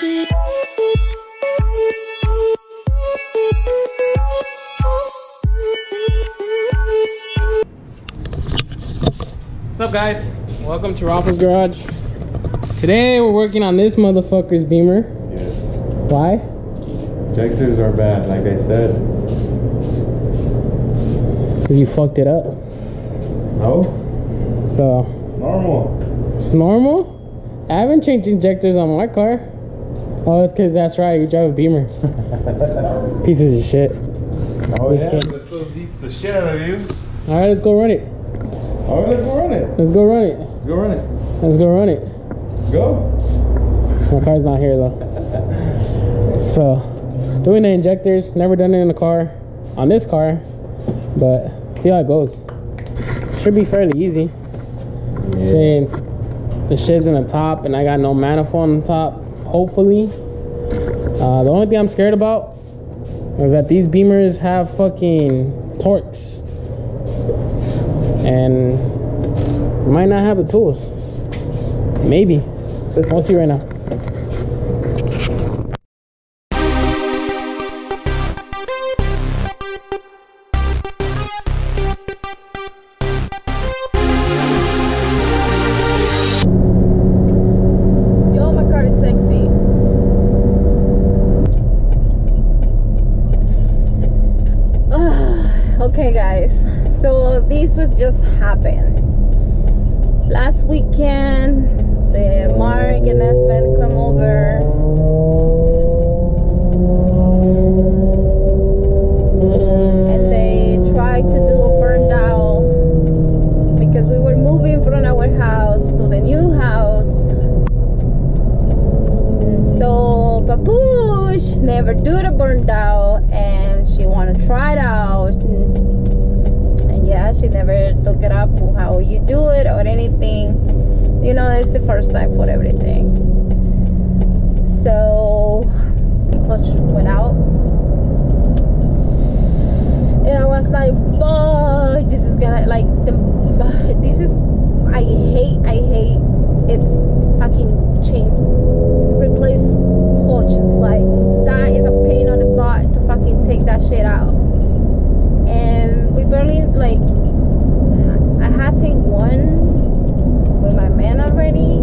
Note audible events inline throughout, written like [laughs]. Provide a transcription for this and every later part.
What's up guys? Welcome to Rafa's Garage. Today we're working on this motherfucker's Beamer. Yes. Why? Injectors are bad, like I said. Because you fucked it up. No, So, it's normal. it's normal? I haven't changed injectors on my car. Oh, it's because that's right, you drive a Beamer. [laughs] Pieces of shit. Oh yeah, this little beats the shit out of you. Alright, let's go run it. All right, let's go run it. Let's go run it. Let's go run it. Let's go run it. Go. My car's not here though. [laughs] So, doing the injectors, never done it in the car, on this car, but see how it goes. Should be fairly easy since the shit's in the top and I got no manifold on the top, hopefully. Uh, the only thing I'm scared about is that these Beamers have fucking Torx and might not have the tools. Maybe. We'll see right now. This was just happened. Last weekend, the Mark and Esben come over. Yeah, she never look it up how you do it or anything. You know, it's the first time for everything. So clutch went out. And I was like, fuck, this is gonna like the this is I hate I hate it's fucking chain replace clutch. It's like that is a pain on the butt to fucking take that shit out. And we barely like I had to take one with my man already.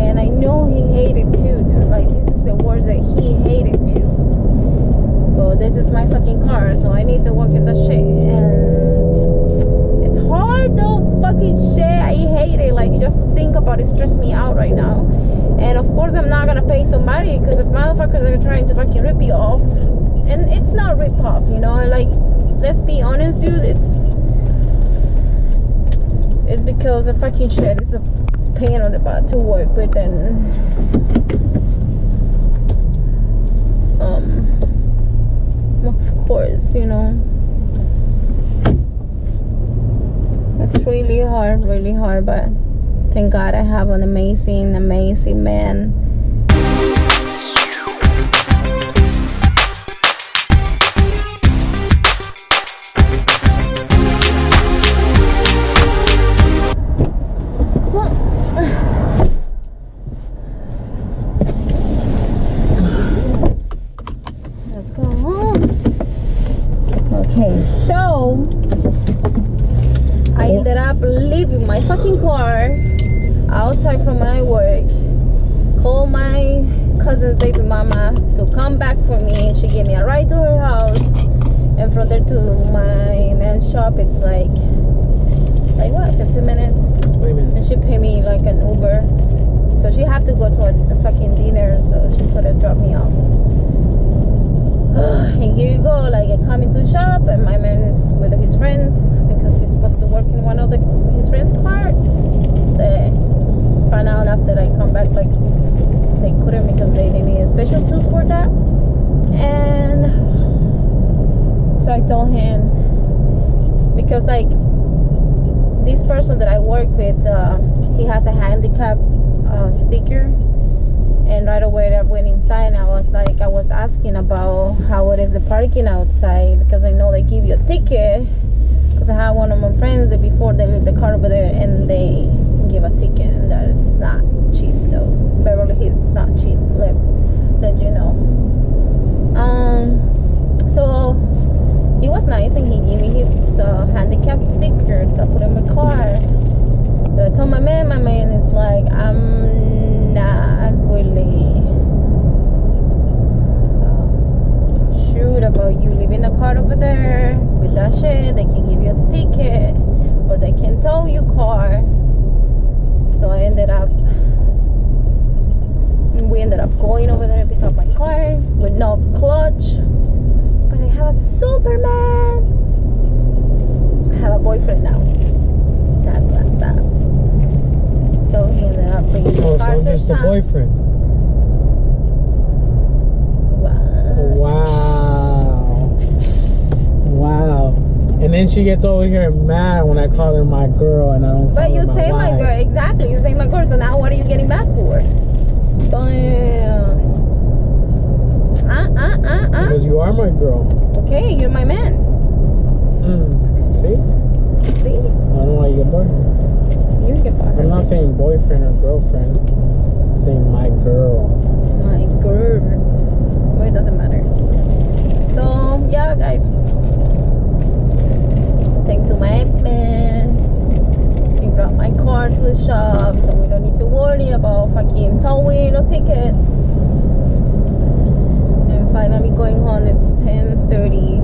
And I know he hated too, dude. Like this is the worst that he hated too. But this is my fucking car, so I need to work in the shit. And it's hard though, fucking shit. I hate it. Like just to think about it stress me out right now. And of course, I'm not gonna pay somebody because motherfuckers are trying to fucking rip you off, and it's not rip off, you know. Like, let's be honest, dude. It's it's because the fucking shit is a pain on the butt to work with, and um, of course, you know. It's really hard, really hard, but thank God I have an amazing, amazing man. Leaving my fucking car outside from my work. Called my cousin's baby mama to come back for me. She gave me a ride to her house, and from there to my man's shop, it's like like what, 15 minutes. Wait a And she paid me like an Uber, cause she had to go to a, a fucking dinner, so she could have dropped me off. [sighs] and here you go, like I come into the shop, and my man is with his friends because he's supposed to work in one of the his friends' car. They found out after I come back, like they couldn't because they didn't need special tools for that. And so I told him because like this person that I work with, uh, he has a handicap uh, sticker, and right away I went inside and I was like, I was asking about how it is the parking outside because I know they give you a ticket. Because I had one of my friends that before they leave the car over there and they give a ticket and that it's not cheap though. Beverly Hills is not cheap. Let let you know. Um, so he was nice and he gave me his uh, handicap sticker that I put in my car. That I told my man, my man is like, I'm not really um, sure about you leaving the car over there with that shit. They can give you a ticket or they can tow your car. So We ended up going over there to pick up my car with no clutch. But I have a Superman. I have a boyfriend now. That's what's up. So he ended up bringing oh, the Oh, car so to just a boyfriend. She gets over here mad when I call her my girl and I don't. But you her say my girl, exactly. You say my girl. So now what are you getting mad for? Damn. Uh, uh, uh, uh. Because you are my girl. Okay, you're my man. Mm. See? See? I don't know why you get boyfriend. You get fired. I'm not saying boyfriend or girlfriend. I'm saying my girl. My girl. Well, it doesn't matter. So, yeah, guys. Thank to my man. He brought my car to the shop so we don't need to worry about fucking towing or tickets. And finally going home, it's 10.30